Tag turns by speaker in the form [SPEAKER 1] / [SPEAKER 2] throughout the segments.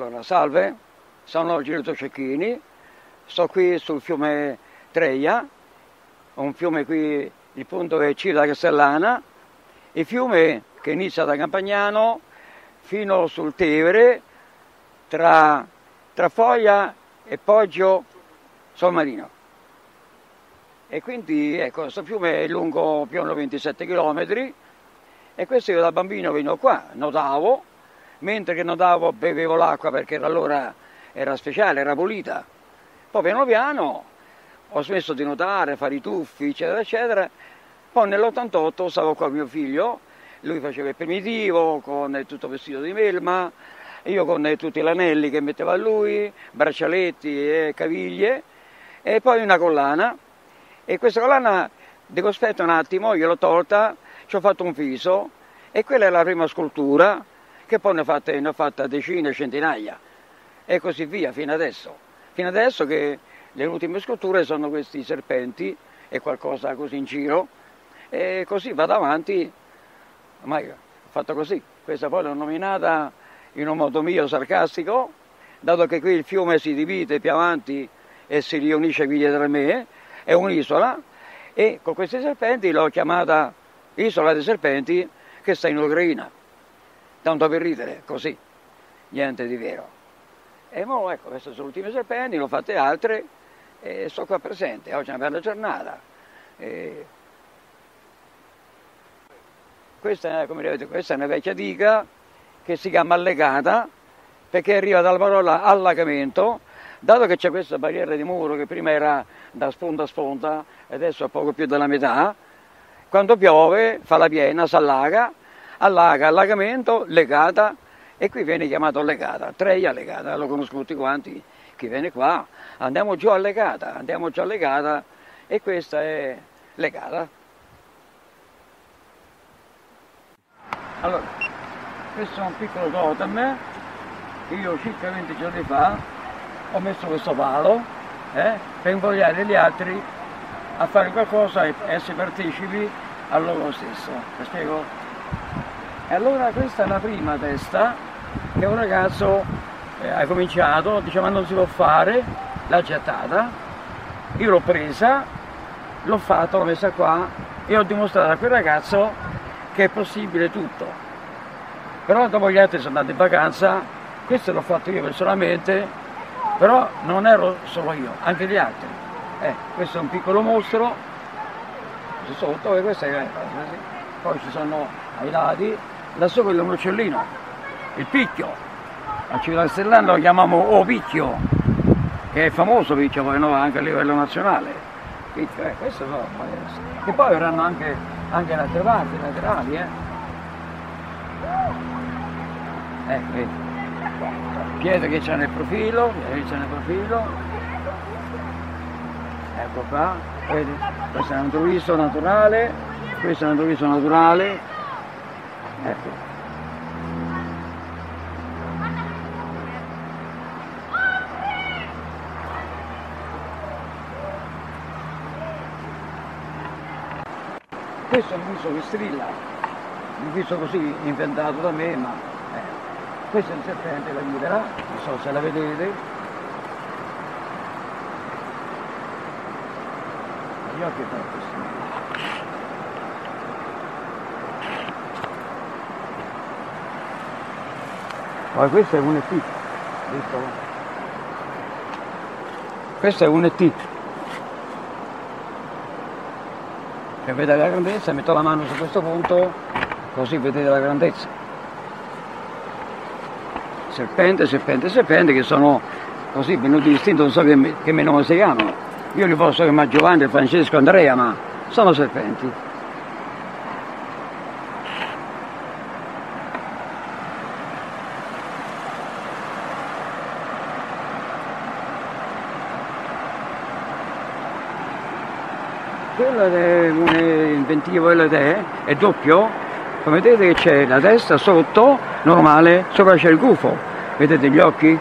[SPEAKER 1] Allora, salve, sono Girito Cecchini, sto qui sul fiume Treia, un fiume qui, il punto è Cilla Castellana, il fiume che inizia da Campagnano fino sul Tevere, tra, tra Foglia e Poggio Solmarino. E quindi ecco, questo fiume è lungo più o meno 27 km e questo io da bambino venivo qua, nuotavo, mentre che nuotavo bevevo l'acqua perché allora era speciale, era pulita. Poi piano piano ho smesso di nuotare, fare i tuffi, eccetera, eccetera. Poi nell'88 stavo qua con mio figlio, lui faceva il primitivo con tutto vestito di melma, io con tutti gli anelli che metteva lui, braccialetti e caviglie, e poi una collana. E questa collana, dico aspetta un attimo, io l'ho tolta, ci ho fatto un fiso, e quella è la prima scultura, che poi ne ho fatte, fatta decine, centinaia, e così via, fino adesso. Fino adesso che le ultime sculture sono questi serpenti e qualcosa così in giro, e così vado avanti, ormai ho fatto così. Questa poi l'ho nominata in un modo mio sarcastico, dato che qui il fiume si divide più avanti e si riunisce qui dietro a me, è un'isola, e con questi serpenti l'ho chiamata Isola dei Serpenti che sta in Ucraina tanto per ridere, così, niente di vero. E mo, ecco, queste sono le ultime serpenti, ne ho fatte altre e sto qua presente, oggi è una bella giornata. E... Questa, come vedete, questa è una vecchia diga che si chiama allegata perché arriva dalla parola allagamento, dato che c'è questa barriera di muro che prima era da sponda a sponda e adesso è poco più della metà, quando piove fa la piena, si allaga allaga, allagamento, legata e qui viene chiamato legata, Treia legata, lo conoscono tutti quanti, chi viene qua, andiamo giù a andiamo giù a e questa è legata. Allora, questo è un piccolo totem che io circa 20 giorni fa ho messo questo palo eh, per invogliare gli altri a fare qualcosa e essere partecipi a loro stesso. Mi spiego? E allora questa è la prima testa che un ragazzo eh, ha cominciato, diceva non si può fare, l'ha gettata, io l'ho presa, l'ho fatto, l'ho messa qua e ho dimostrato a quel ragazzo che è possibile tutto. Però dopo gli altri sono andati in vacanza, questo l'ho fatto io personalmente, però non ero solo io, anche gli altri. Eh, questo è un piccolo mostro, sotto e questo è... Poi ci sono ai lati lassù quello è un uccellino, il picchio. A Città Stellana lo chiamiamo O Picchio, che è famoso picchio poi no, anche a livello nazionale. Picchio, eh, questo no, che poi verranno anche, anche le altre parti, laterali, eh. Eh, vedi. Pietre che c'è nel profilo, che c'è nel profilo. Ecco qua, vedi, questo è un troviso naturale, questo è un troviso naturale, Ecco. Questo è un viso che strilla, un viso così inventato da me, ma eh. questo è il serpente la guiderà, non so se la vedete. Gli occhi sono questi. Poi questo è un ET? Questo è un ET. Per vedere la grandezza metto la mano su questo punto, così vedete la grandezza. Serpente, serpente, serpente che sono così venuti distinti, non so che, che nome si chiamano. Io li posso chiamare Giovanni, Francesco, Andrea, ma sono serpenti. quello è un inventivo LD, è doppio, come vedete che c'è la testa sotto, normale, sopra c'è il gufo, vedete gli occhi?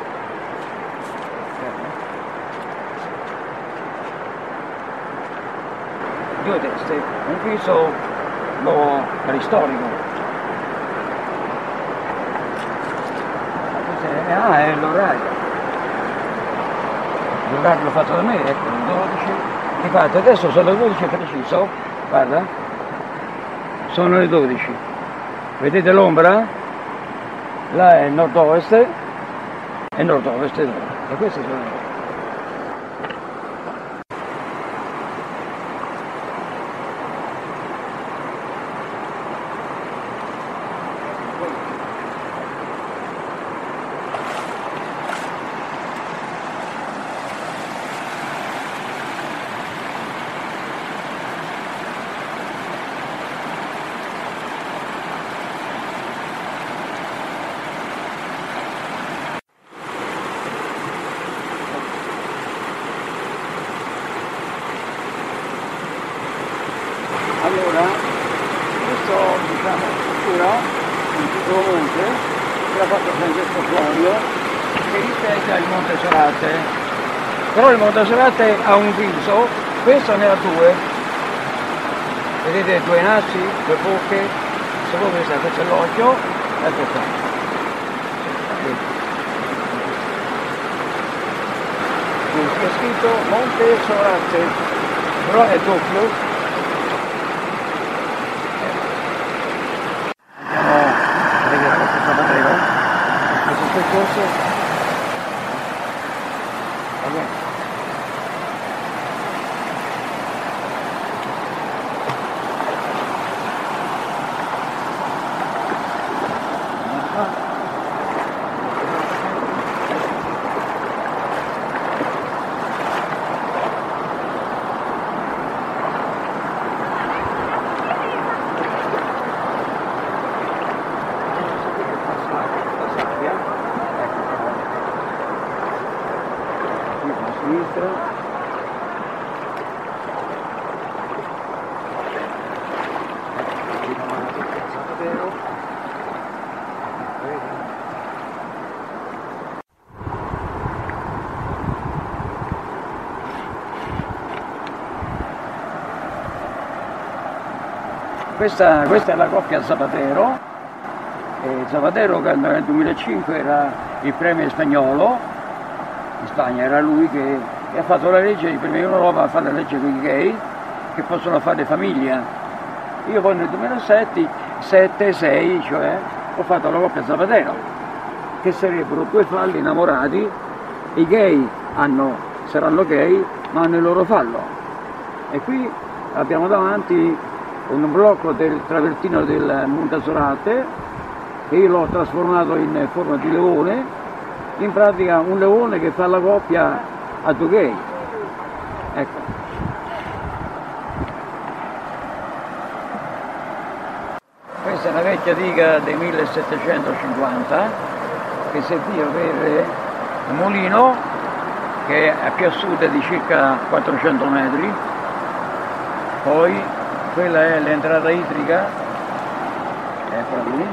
[SPEAKER 1] Due teste, un viso preistorico. Cos'è? Ah, è l'orario. L'orario fatto da me, ecco, le 12. Infatti adesso sono le 12 preciso, guarda. Sono le 12. Vedete l'ombra? Là è nord-ovest e nord-ovest e queste sono le Allora, questo diciamo struttura, un piccolo monte, che l'ha fatto Francesco Florio, che rispecchia il Monte Sorate. Però il Monte Sorate ha un viso, questo ne ha due. Vedete due nasi, due bocche, se voi vedete questo è l'occhio, ecco qua. C'è scritto Monte Sorate, però è doppio questa, questa è la coppia Zapatero e Zapatero che nel 2005 era il premio spagnolo in Spagna, era lui che, che ha fatto la legge, il primo in Europa a fare la legge con i gay che possono fare famiglia. Io poi nel 2007, 7, 6, cioè, ho fatto la coppia Zapatero, che sarebbero due falli innamorati, i gay hanno, saranno gay, ma hanno il loro fallo. E qui abbiamo davanti un blocco del travertino del Monte Sorate, che io l'ho trasformato in forma di leone, in pratica un leone che fa la coppia a due. Ecco. Questa è una vecchia diga del 1750 che serviva per un mulino che è più a sud di circa 400 metri, poi quella è l'entrata idrica, eccola lì,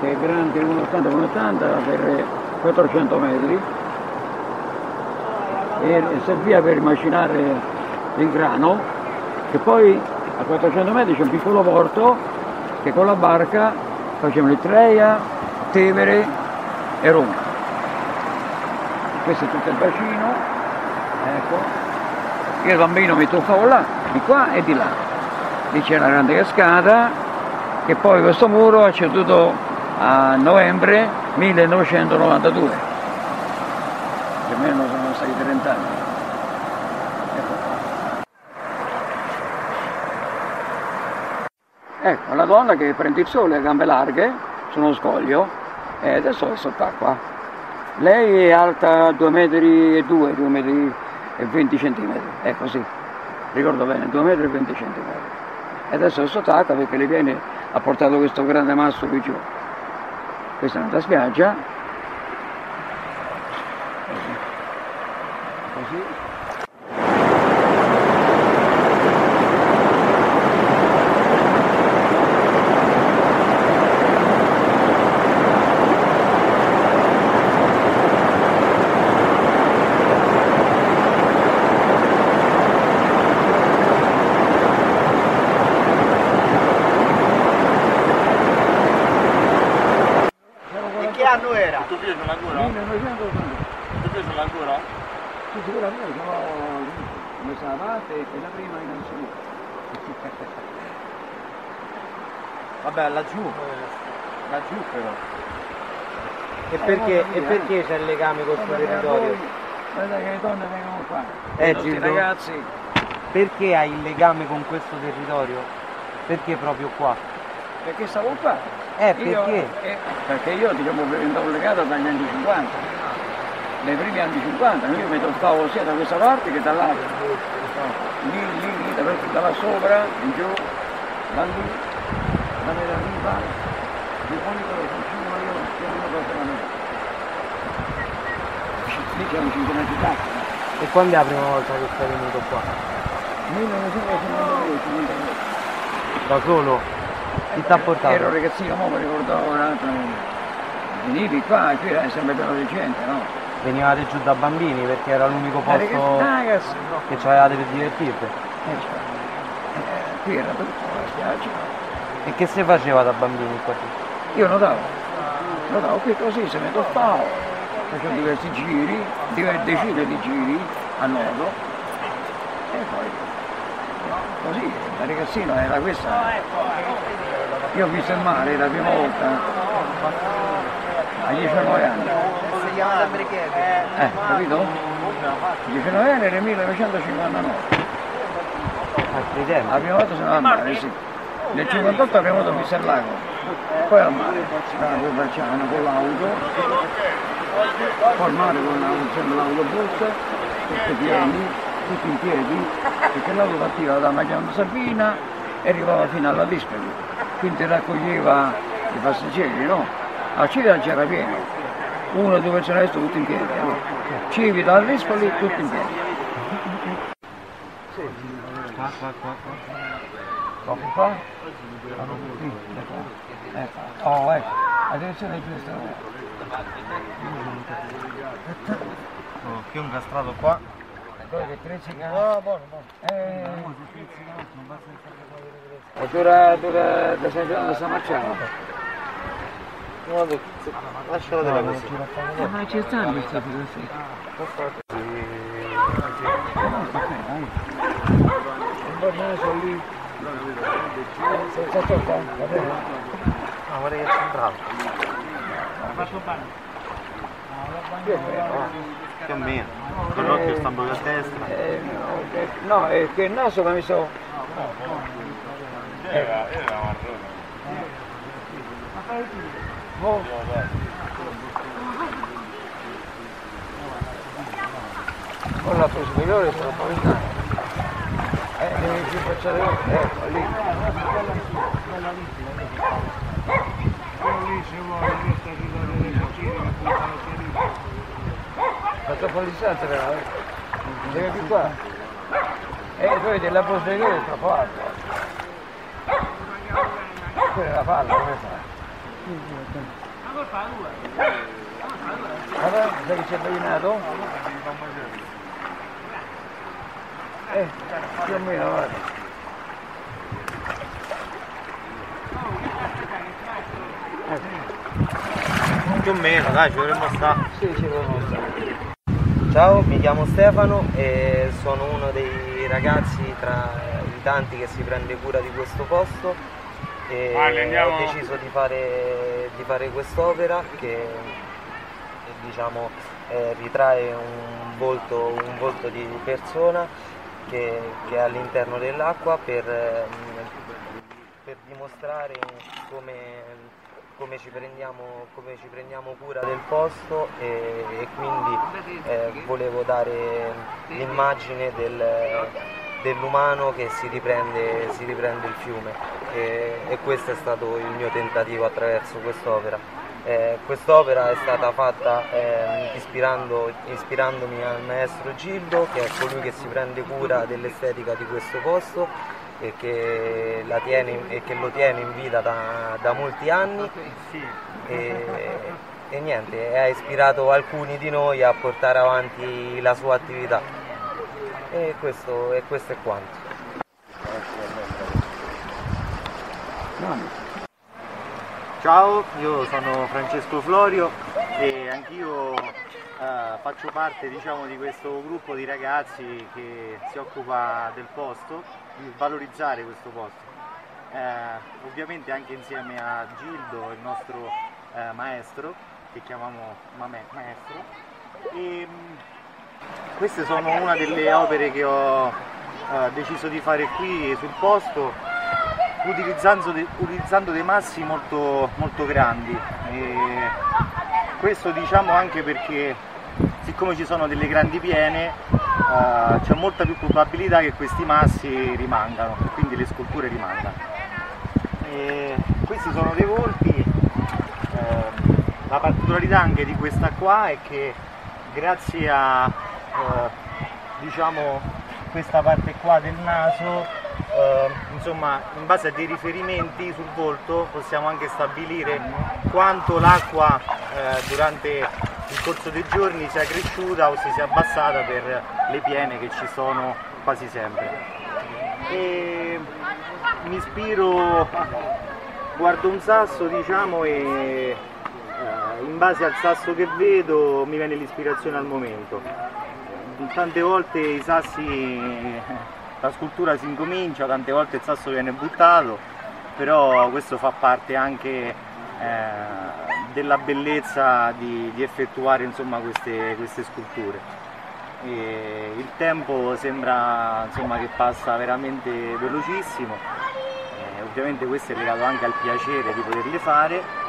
[SPEAKER 1] che è grande 1,80-1,80 per 400 metri e serviva per macinare il grano che poi a 400 metri c'è un piccolo porto che con la barca facevano Treia, Tevere e Roma. Questo è tutto il bacino, ecco. Io il bambino mi tuffavo là, di qua e di là. Lì c'è una grande cascata che poi questo muro ha ceduto a novembre 1992. Più o meno sono stati 30 anni. Ecco. ecco, la donna che prende il sole a gambe larghe su uno scoglio e adesso è sott'acqua. Lei è alta 2 metri e 2, 2 metri e 20 centimetri, è così, ricordo bene, 2 metri e 20 centimetri. E adesso è sott'acqua perché le viene, ha portato questo grande masso qui giù. Questa è un'altra spiaggia così
[SPEAKER 2] anno era? tu piace ancora?
[SPEAKER 1] 1982.
[SPEAKER 2] Tu piace ancora?
[SPEAKER 1] Sì, sicuramente sono messa da parte e la prima in assoluto.
[SPEAKER 3] Vabbè, laggiù. Laggiù però. E
[SPEAKER 1] Eh,
[SPEAKER 3] perché, e perché c'è il legame con questo territorio?
[SPEAKER 1] Guarda che le donne vengono qua.
[SPEAKER 3] Eh,
[SPEAKER 1] Tutti ragazzi,
[SPEAKER 3] Perché hai il legame con questo territorio? Perché proprio qua?
[SPEAKER 1] perché stavo qua.
[SPEAKER 3] Eh,
[SPEAKER 1] Io-
[SPEAKER 3] perché?
[SPEAKER 1] eh, perché io diciamo diventavo legato dagli anni 50, nei primi anni 50, io mi tostavo sia da questa parte che dall'altra. Lì, lì, lì, da, da là sopra, in giù, da lì, da me da riva, di solito sul cinema io non lo posso me. Lì un 5 metri d'acqua.
[SPEAKER 3] E quando è la prima volta che sei venuto qua?
[SPEAKER 1] 1952.
[SPEAKER 3] Da solo? Chi ti ha
[SPEAKER 1] Ero
[SPEAKER 3] portato?
[SPEAKER 1] ragazzino, ma mi ricordavo un altro. Venivi qua, qui era sempre più recente, no?
[SPEAKER 3] Venivate giù da bambini perché era l'unico posto che c'avevate per divertirvi.
[SPEAKER 1] eh, cioè, eh, qui era tutto, la spiaggia.
[SPEAKER 3] E che si faceva da bambini qua?
[SPEAKER 1] Io notavo, notavo qui così, se ne toppavo, facevo diversi giri, decine di giri a nodo, e poi così, da ragazzino era questa. Io ho visto il mare la prima volta a 19 anni.
[SPEAKER 3] Si chiama sempre
[SPEAKER 1] Eh, capito? 19 anni era il 1959.
[SPEAKER 3] Altri tempi.
[SPEAKER 1] La prima volta sono al mare, sì. Nel 58 abbiamo avuto visto il lago, poi al mare, da quel Barciano con l'auto, poi al mare con l'autobus, tutti pieni, tutti in piedi, perché l'auto partiva da Magliano Sabina e arrivava fino alla Dispoli, quindi raccoglieva i passeggeri, no? A Civita c'era pieno, uno o due persone tutti in piedi, no? Civita a Dispoli tutti in piedi.
[SPEAKER 3] Qua, qua, qua, qua.
[SPEAKER 1] Qua? Sì, ecco. Oh, ecco, attenzione a questo.
[SPEAKER 3] Oh, più incastrato qua.
[SPEAKER 1] Quello che trezzica. No, buono, buono. Eh, e dura, dura da San Giovanni da San Marciano.
[SPEAKER 3] Lascialo della così.
[SPEAKER 1] Ma ci stanno questi così. Un po' naso lì. Senza tocca, va bene?
[SPEAKER 3] Ah, guarda che è bravo. Più o meno. Con l'occhio sta un po' a destra.
[SPEAKER 1] No, è che il naso mi ha messo... Con la tua superiore sono paventati. Eh, devi più facciare... Ecco, lì. Ma troppo distanza però, eh. Deve più qua. E poi della posteriore è troppo alto. Quella è la palla, come fa? Guarda, sai che c'è avvelenato? Eh, più o meno, guarda.
[SPEAKER 3] Più o meno, dai, ci dovremmo stare.
[SPEAKER 1] Sì, ci devo stare.
[SPEAKER 3] Ciao, mi chiamo Stefano e sono uno dei ragazzi tra i tanti che si prende cura di questo posto e
[SPEAKER 2] Vale,
[SPEAKER 3] ho deciso di fare, di fare quest'opera che diciamo, eh, ritrae un volto, un volto di persona che, che è all'interno dell'acqua per, ehm, per dimostrare come, come ci, prendiamo, come ci prendiamo cura del posto e, e quindi eh, volevo dare l'immagine del- dell'umano che si riprende, si riprende il fiume. E, e questo è stato il mio tentativo attraverso quest'opera. Eh, quest'opera è stata fatta ehm, ispirando- ispirandomi al maestro Gildo, che è colui che si prende cura dell'estetica di questo posto e che, tiene- e che lo tiene in vita da, da molti anni. E, e niente, ha ispirato alcuni di noi a portare avanti la sua attività e questo, e questo è quanto.
[SPEAKER 2] Ciao, io sono Francesco Florio e anch'io eh, faccio parte diciamo, di questo gruppo di ragazzi che si occupa del posto, di valorizzare questo posto. Eh, ovviamente anche insieme a Gildo, il nostro eh, maestro, che chiamiamo Mame, maestro. E, mh, queste sono una delle opere che ho eh, deciso di fare qui sul posto utilizzando, de, utilizzando dei massi molto, molto grandi. E questo diciamo anche perché siccome ci sono delle grandi piene eh, c'è molta più probabilità che questi massi rimangano, quindi le sculture rimangano. E questi sono dei volti, eh, la particolarità anche di questa qua è che grazie a eh, diciamo questa parte qua del naso eh, insomma in base a dei riferimenti sul volto possiamo anche stabilire quanto l'acqua eh, durante il corso dei giorni sia cresciuta o si sia abbassata per le piene che ci sono quasi sempre. E mi ispiro, guardo un sasso diciamo e eh, in base al sasso che vedo mi viene l'ispirazione al momento. Tante volte i sassi la scultura si incomincia, tante volte il sasso viene buttato, però questo fa parte anche eh, della bellezza di, di effettuare insomma, queste, queste, sculture. E il tempo sembra insomma, che passa veramente velocissimo, eh, ovviamente questo è legato anche al piacere di poterle fare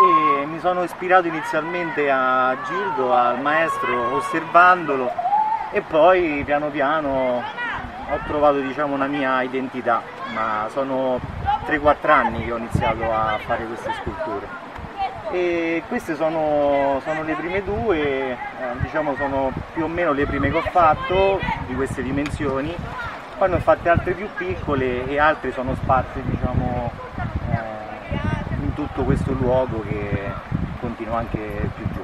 [SPEAKER 2] e mi sono ispirato inizialmente a Gildo, al maestro osservandolo. E poi piano piano ho trovato diciamo, una mia identità, ma sono 3-4 anni che ho iniziato a fare queste sculture. E queste sono, sono le prime due, eh, diciamo sono più o meno le prime che ho fatto di queste dimensioni, poi ne ho fatte altre più piccole e altre sono sparse diciamo, tutto questo luogo che continua anche più giù.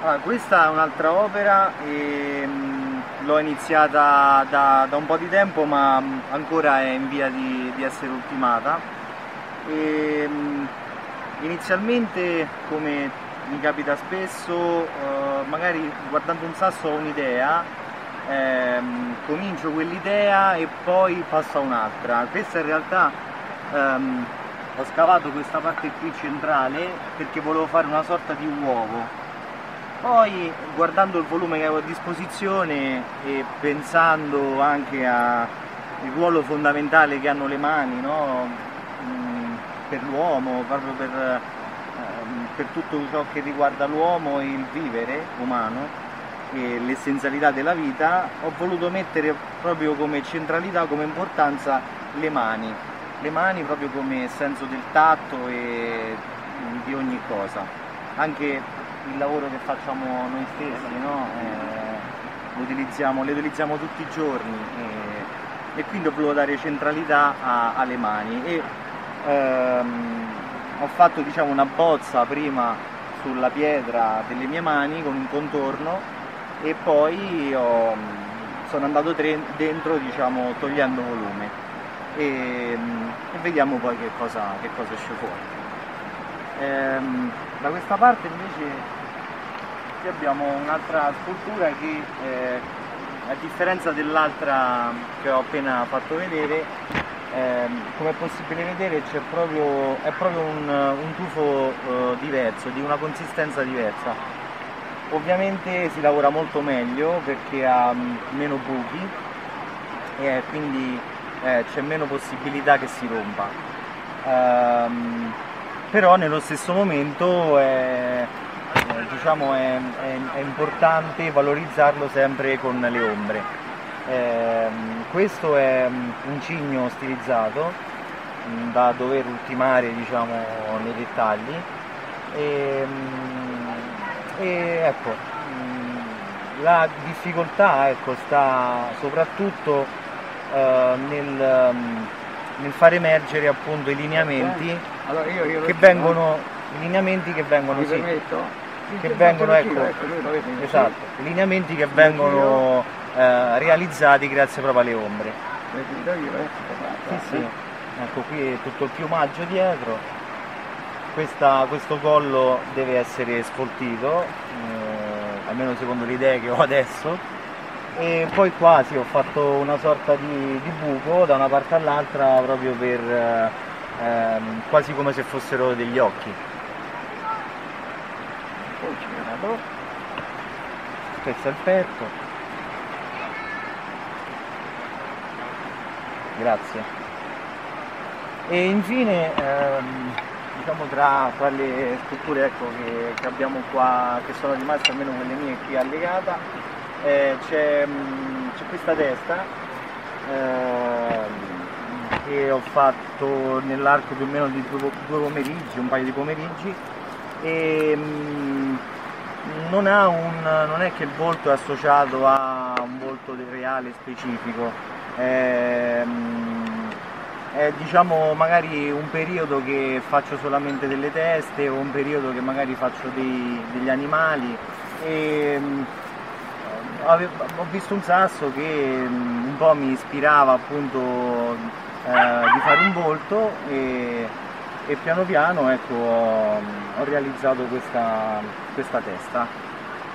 [SPEAKER 2] Allora, questa è un'altra opera mm, l'ho iniziata da, da, un po' di tempo ma mm, ancora è in via di, di essere ultimata. E, mm, inizialmente, come mi capita spesso, eh, magari guardando un sasso ho un'idea, ehm, comincio quell'idea e poi passo a un'altra. Questa in realtà ehm, ho scavato questa parte qui centrale perché volevo fare una sorta di uovo poi guardando il volume che avevo a disposizione e pensando anche al ruolo fondamentale che hanno le mani no? Per l'uomo, proprio per, ehm, per, tutto ciò che riguarda l'uomo e il vivere umano e l'essenzialità della vita, ho voluto mettere proprio come centralità, come importanza le mani, le mani proprio come senso del tatto e di ogni cosa. Anche il lavoro che facciamo noi stessi, no? eh, utilizziamo, le utilizziamo tutti i giorni e, e quindi ho voluto dare centralità a, alle mani e ehm, ho fatto diciamo, una bozza prima sulla pietra delle mie mani con un contorno e poi ho, sono andato dentro diciamo, togliendo volume e, e, vediamo poi che cosa, che cosa esce fuori. Ehm, da questa parte invece qui abbiamo un'altra scultura che eh, a differenza dell'altra che ho appena fatto vedere eh, come è possibile vedere proprio, è proprio un, un tufo eh, diverso, di una consistenza diversa ovviamente si lavora molto meglio perché ha mm, meno buchi e quindi eh, c'è meno possibilità che si rompa ehm, però nello stesso momento è diciamo è, è, è, importante valorizzarlo sempre con le ombre. Eh, questo è un cigno stilizzato mm, da dover ultimare diciamo, nei dettagli. E, mm, e ecco, mm, la difficoltà ecco, sta soprattutto eh, nel, nel, far emergere appunto i lineamenti allora io, io che vengono i lineamenti che vengono
[SPEAKER 1] sì,
[SPEAKER 2] che vengono, ecco, esatto, lineamenti che vengono eh, realizzati grazie proprio alle ombre. Sì, sì. Ecco qui è tutto il piumaggio dietro, Questa, questo collo deve essere sfoltito, eh, almeno secondo le idee che ho adesso, e poi qua sì, ho fatto una sorta di, di buco da una parte all'altra proprio per eh, ehm, quasi come se fossero degli occhi. Poi ci vado, spezza il petto. Grazie. E infine ehm, diciamo tra, tra, le strutture ecco, che, che, abbiamo qua che sono rimaste almeno quelle mie qui allegata eh, c'è, mm, questa testa eh, che ho fatto nell'arco più o meno di due, due, pomeriggi, un paio di pomeriggi e mh, mm, non, un, non, è che il volto è associato a un volto reale specifico eh, è diciamo magari un periodo che faccio solamente delle teste o un periodo che magari faccio dei, degli animali. E mm, ho visto un sasso che mm, un po' mi ispirava appunto eh, di fare un volto e, e piano piano ecco, ho, ho realizzato questa, questa testa.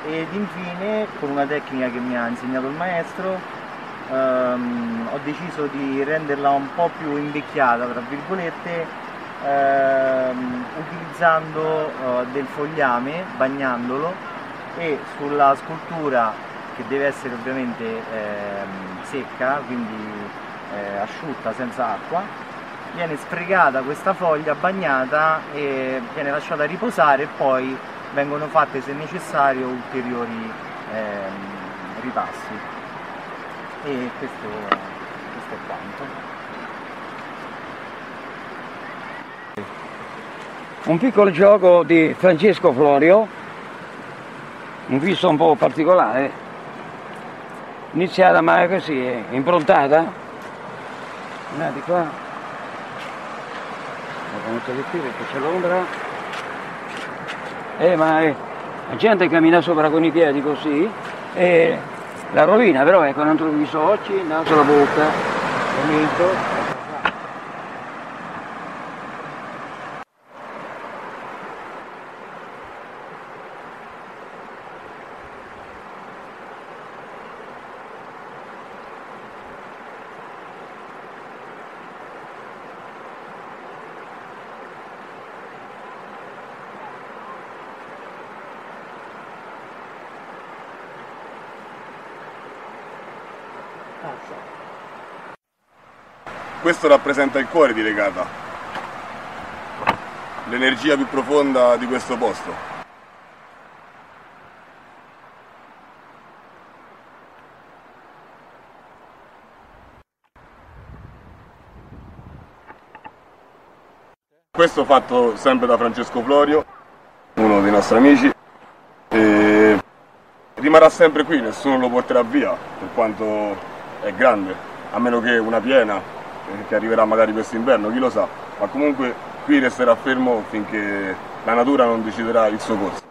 [SPEAKER 2] Ed infine con una tecnica che mi ha insegnato il maestro ehm, ho deciso di renderla un po' più invecchiata, tra virgolette, ehm, utilizzando eh, del fogliame, bagnandolo e sulla scultura che deve essere ovviamente ehm, secca, quindi eh, asciutta, senza acqua, viene sfregata questa foglia bagnata e viene lasciata riposare e poi vengono fatte se necessario ulteriori ehm, ripassi e questo, questo è quanto.
[SPEAKER 1] Un piccolo gioco di Francesco Florio, un viso un po' particolare, iniziata ma così, improntata, guardate qua, molto di qui perché c'è l'ombra, eh, ma eh, la gente cammina sopra con i piedi così e la rovina però ecco non trovi i soci, la bocca, momento.
[SPEAKER 4] Questo rappresenta il cuore di Legata, l'energia più profonda di questo posto. Questo fatto sempre da Francesco Florio, uno dei nostri amici, e rimarrà sempre qui, nessuno lo porterà via, per quanto è grande, a meno che una piena che arriverà magari quest'inverno, chi lo sa, ma comunque qui resterà fermo finché la natura non deciderà il suo corso.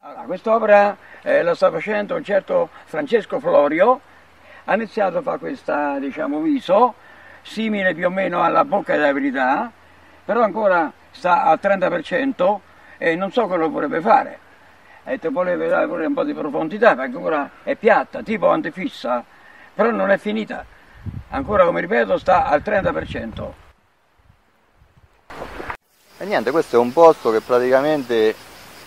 [SPEAKER 1] Allora, quest'opera eh, la sta facendo un certo Francesco Florio, ha iniziato a fare questo diciamo, viso, simile più o meno alla bocca della verità, però ancora sta al 30%, e non so cosa vorrebbe fare. E ti voleva dare pure un po' di profondità perché ancora è piatta, tipo antifissa, però non è finita. Ancora, come ripeto, sta al 30%.
[SPEAKER 5] E niente, questo è un posto che praticamente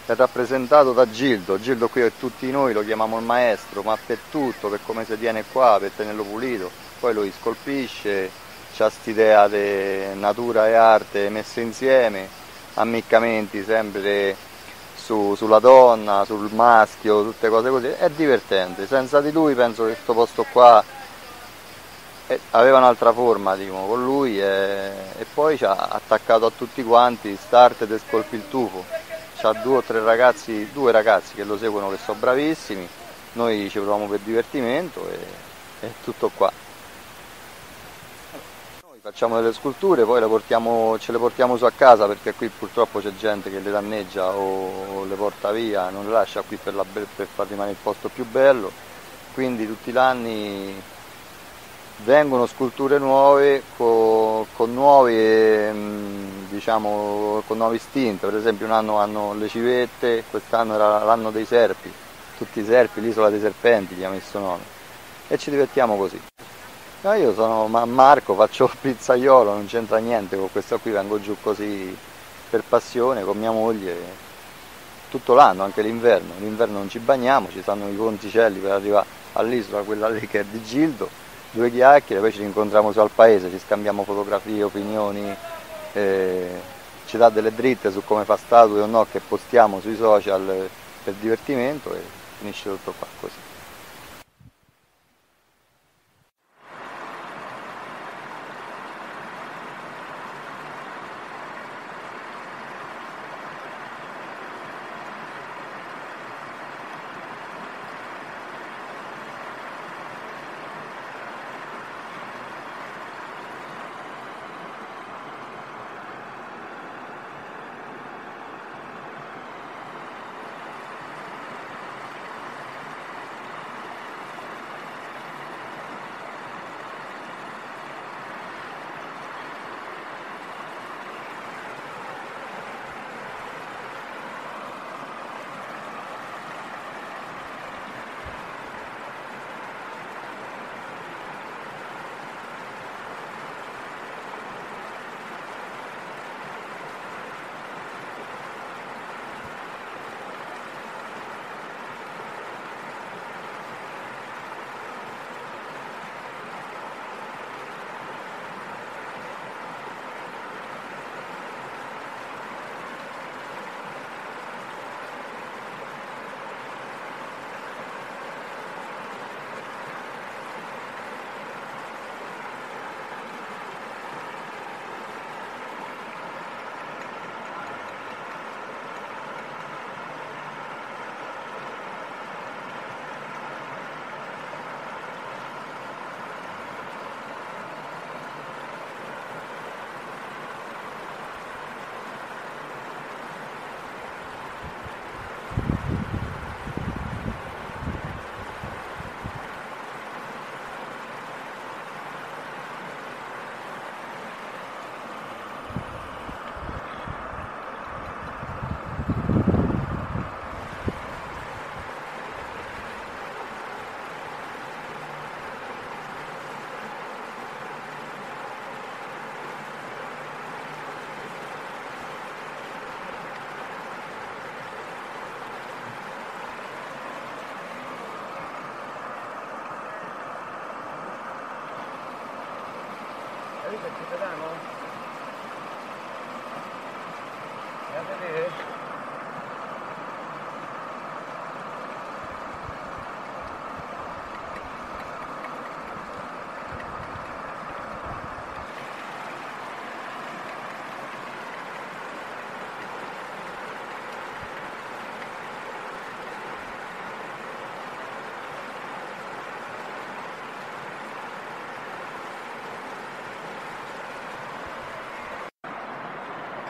[SPEAKER 5] è rappresentato da Gildo. Gildo qui è tutti noi lo chiamiamo il maestro, ma per tutto, per come si tiene qua, per tenerlo pulito. Poi lui scolpisce, c'ha quest'idea di natura e arte messe insieme ammiccamenti sempre su, sulla donna, sul maschio, tutte cose così, è divertente. Senza di lui penso che questo posto qua eh, aveva un'altra forma diciamo, con lui e, e, poi ci ha attaccato a tutti quanti, start e scolpi il tufo. C'ha due o tre ragazzi, due ragazzi che lo seguono che sono bravissimi, noi ci proviamo per divertimento e è tutto qua. Facciamo delle sculture, poi le portiamo, ce le portiamo su a casa perché qui purtroppo c'è gente che le danneggia o le porta via, non le lascia qui per, la, per far rimanere il posto più bello, quindi tutti gli anni vengono sculture nuove con, con, nuovi, mm, diciamo, con nuovi istinti, per esempio un anno hanno le civette, quest'anno era l'anno dei serpi, tutti i serpi, l'isola dei serpenti gli ha messo nome. E ci divertiamo così. No, io sono Marco, faccio il pizzaiolo, non c'entra niente con questo qui, vengo giù così per passione con mia moglie tutto l'anno, anche l'inverno. L'inverno non ci bagniamo, ci stanno i ponticelli per arrivare all'isola, quella lì che è di Gildo, due chiacchiere, poi ci rincontriamo su al paese, ci scambiamo fotografie, opinioni, eh, ci dà delle dritte su come fa statue o no che postiamo sui social per divertimento e finisce tutto qua così.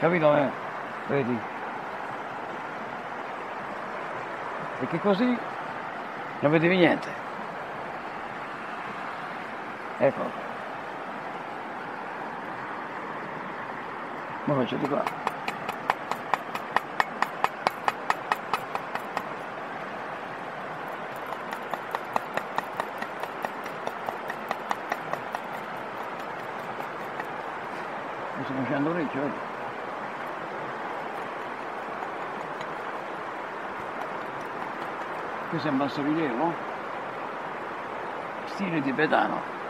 [SPEAKER 1] Capito? Eh? Vedi? Perché così non vedevi niente. Ecco. Ma faccio di qua. Sto facendo orecchio, vedi? Questo è un bassorilievo stile tibetano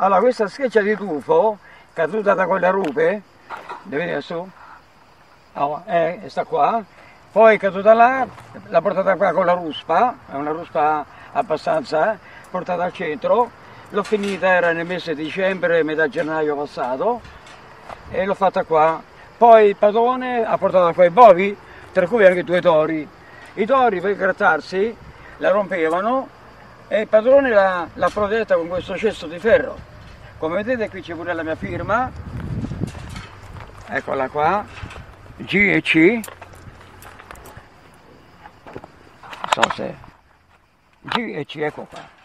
[SPEAKER 1] Allora, questa scheggia di tufo, caduta da quella rupe, vedete su? Oh, eh, sta qua. Poi è caduta là, l'ha portata qua con la ruspa, è una ruspa abbastanza, eh, portata al centro. L'ho finita, era nel mese di dicembre, metà gennaio passato, e l'ho fatta qua. Poi il padrone ha portato qua i bovi, tra cui anche due tori. I tori per grattarsi la rompevano e il padrone l'ha, protetta con questo cesto di ferro. Come vedete qui c'è pure la mia firma, eccola qua, G e C, non so se, G e C, ecco qua.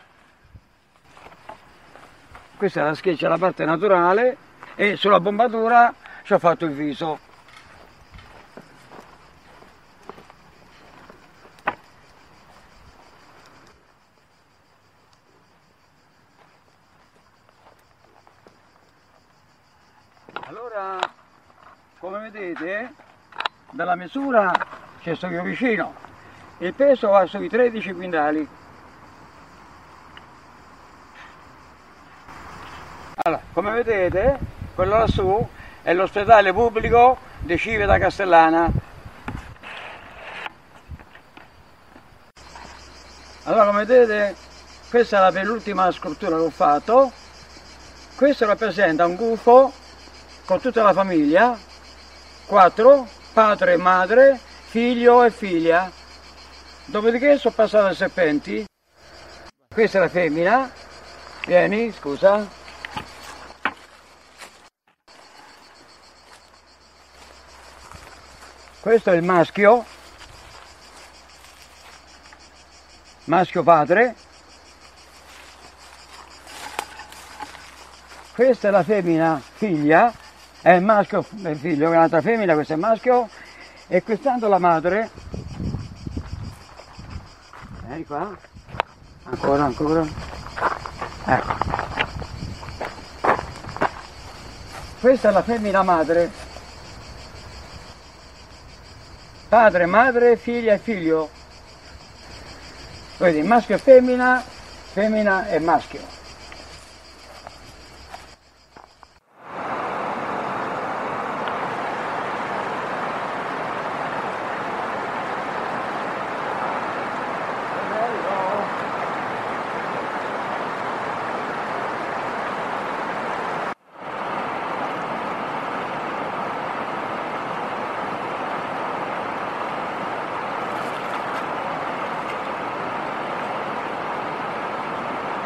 [SPEAKER 1] Questa è la scheggia, la parte naturale e sulla bombatura ci ho fatto il viso. Allora, come vedete, dalla misura ci sto io vicino, il peso va sui 13 quintali. Allora, come vedete, quello lassù è l'ospedale pubblico di Civita Castellana. Allora, come vedete, questa è la penultima scultura che ho fatto. Questo rappresenta un gufo con tutta la famiglia, quattro, padre e madre, figlio e figlia. Dopodiché sono passato ai serpenti. Questa è la femmina. Vieni, scusa. Questo è il maschio. Maschio padre. Questa è la femmina figlia è il maschio il figlio, è un'altra femmina, questo è il maschio. E quest'anno la madre. Vieni qua. Ancora ancora. Ecco. Questa è la femmina madre. Padre, madre, figlia e figlio. Vedi maschio e femmina femmina e maschio